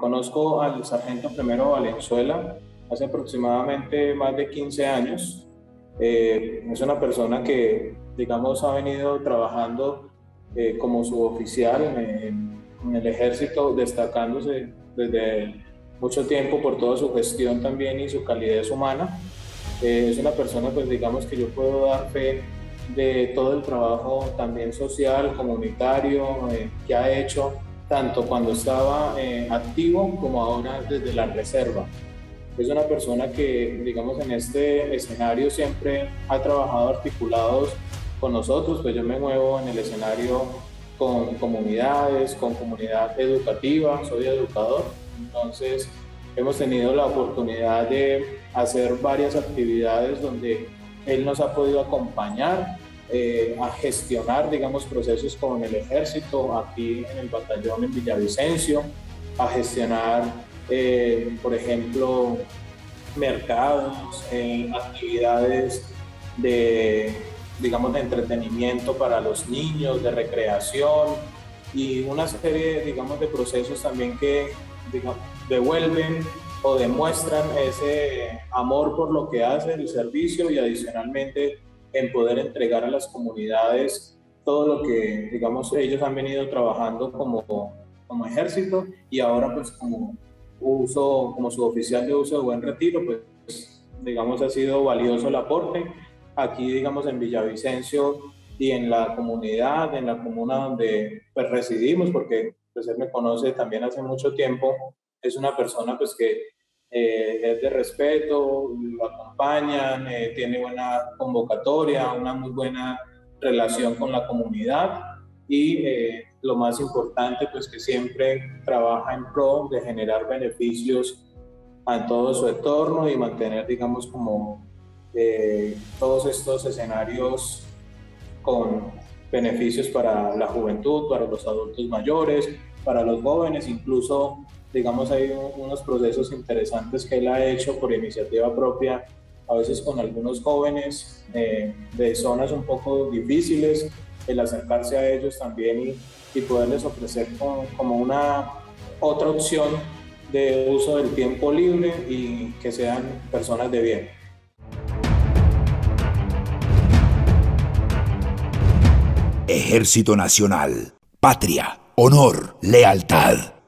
Conozco al sargento primero Valenzuela hace aproximadamente más de 15 años. Eh, es una persona que, digamos, ha venido trabajando eh, como suboficial en, en, el ejército, destacándose desde mucho tiempo por toda su gestión también y su calidez humana. Eh, es una persona, pues digamos que yo puedo dar fe de todo el trabajo también social, comunitario que ha hecho tanto cuando estaba eh, activo como ahora desde la reserva. Es una persona que, digamos, en este escenario siempre ha trabajado articulados con nosotros, pues yo me muevo en el escenario con comunidades, con comunidad educativa, soy educador, entonces hemos tenido la oportunidad de hacer varias actividades donde él nos ha podido acompañar eh, a gestionar, digamos, procesos con el ejército aquí en el batallón en Villavicencio, a gestionar, eh, por ejemplo, mercados, eh, actividades de, digamos, de entretenimiento para los niños, de recreación y una serie, digamos, de procesos también que digamos, devuelven o demuestran ese amor por lo que hace el servicio y adicionalmente en poder entregar a las comunidades todo lo que, digamos, ellos han venido trabajando como, como ejército y ahora pues como uso, como suboficial de uso de buen retiro, pues digamos ha sido valioso el aporte. Aquí, digamos, en Villavicencio y en la comunidad, en la comuna donde pues, residimos, porque pues él me conoce también hace mucho tiempo, es una persona pues que eh, es de respeto, lo acompañan, eh, tiene buena convocatoria, una muy buena relación con la comunidad y eh, lo más importante, pues que siempre trabaja en pro de generar beneficios a todo su entorno y mantener, digamos, como todos estos escenarios con beneficios para la juventud, para los adultos mayores, para los jóvenes, incluso digamos, hay unos procesos interesantes que él ha hecho por iniciativa propia, a veces con algunos jóvenes eh, de zonas un poco difíciles, el acercarse a ellos también y, y poderles ofrecer como, una otra opción de uso del tiempo libre y que sean personas de bien. Ejército Nacional, patria, honor, lealtad.